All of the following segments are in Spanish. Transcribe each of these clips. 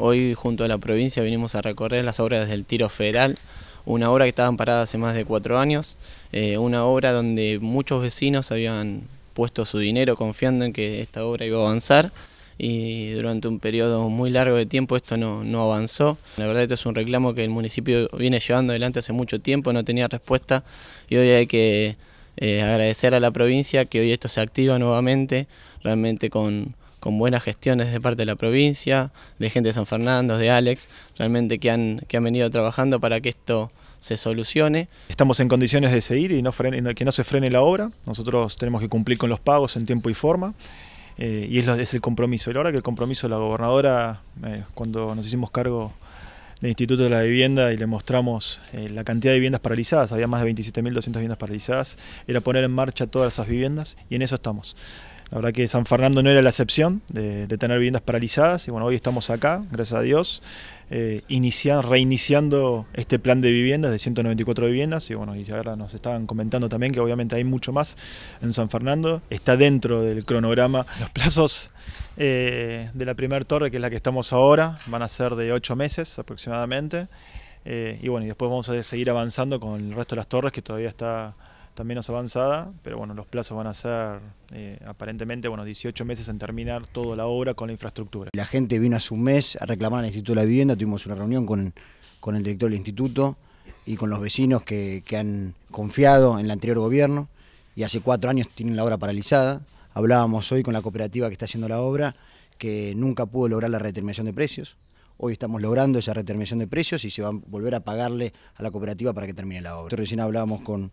Hoy junto a la provincia vinimos a recorrer las obras del Tiro Federal, una obra que estaban paradas hace más de cuatro años, eh, una obra donde muchos vecinos habían puesto su dinero confiando en que esta obra iba a avanzar y durante un periodo muy largo de tiempo esto no, no avanzó. La verdad esto es un reclamo que el municipio viene llevando adelante hace mucho tiempo, no tenía respuesta y hoy hay que eh, agradecer a la provincia que hoy esto se activa nuevamente, realmente con con buenas gestiones de parte de la provincia, de gente de San Fernando, de Alex, realmente que han, que han venido trabajando para que esto se solucione. Estamos en condiciones de seguir y no que no se frene la obra. Nosotros tenemos que cumplir con los pagos en tiempo y forma. Eh, y es, es, el compromiso. Y ahora que el compromiso de la gobernadora, eh, cuando nos hicimos cargo del Instituto de la Vivienda y le mostramos eh, la cantidad de viviendas paralizadas, había más de 27.200 viviendas paralizadas, era poner en marcha todas esas viviendas y en eso estamos. La verdad que San Fernando no era la excepción de, tener viviendas paralizadas y bueno, hoy estamos acá, gracias a Dios, eh, reiniciando este plan de viviendas de 194 viviendas y bueno, y ahora nos estaban comentando también que obviamente hay mucho más en San Fernando, está dentro del cronograma. Los plazos eh, de la primera torre, que es la que estamos ahora, van a ser de 8 meses aproximadamente. Eh, y bueno, y después vamos a seguir avanzando con el resto de las torres que todavía está también menos avanzada, pero bueno, los plazos van a ser eh, aparentemente bueno, 18 meses en terminar toda la obra con la infraestructura. La gente vino hace un mes a reclamar al Instituto de la Vivienda, tuvimos una reunión con, con el director del instituto y con los vecinos que, que han confiado en el anterior gobierno y hace cuatro años tienen la obra paralizada. Hablábamos hoy con la cooperativa que está haciendo la obra que nunca pudo lograr la redeterminación de precios. Hoy estamos logrando esa redeterminación de precios y se va a volver a pagarle a la cooperativa para que termine la obra. Recién hablábamos con,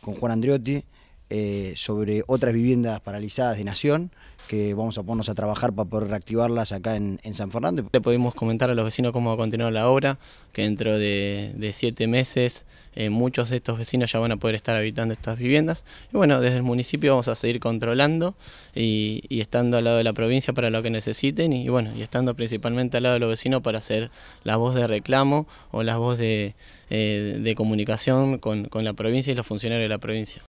con Juan Andriotti eh, sobre otras viviendas paralizadas de Nación, que vamos a ponernos a trabajar para poder reactivarlas acá en, San Fernando. Le pudimos comentar a los vecinos cómo va a continuar la obra, que dentro de, siete meses eh, muchos de estos vecinos ya van a poder estar habitando estas viviendas. Y bueno, desde el municipio vamos a seguir controlando y, estando al lado de la provincia para lo que necesiten y bueno, y estando principalmente al lado de los vecinos para hacer la voz de reclamo o la voz de, eh, comunicación con la provincia y los funcionarios de la provincia.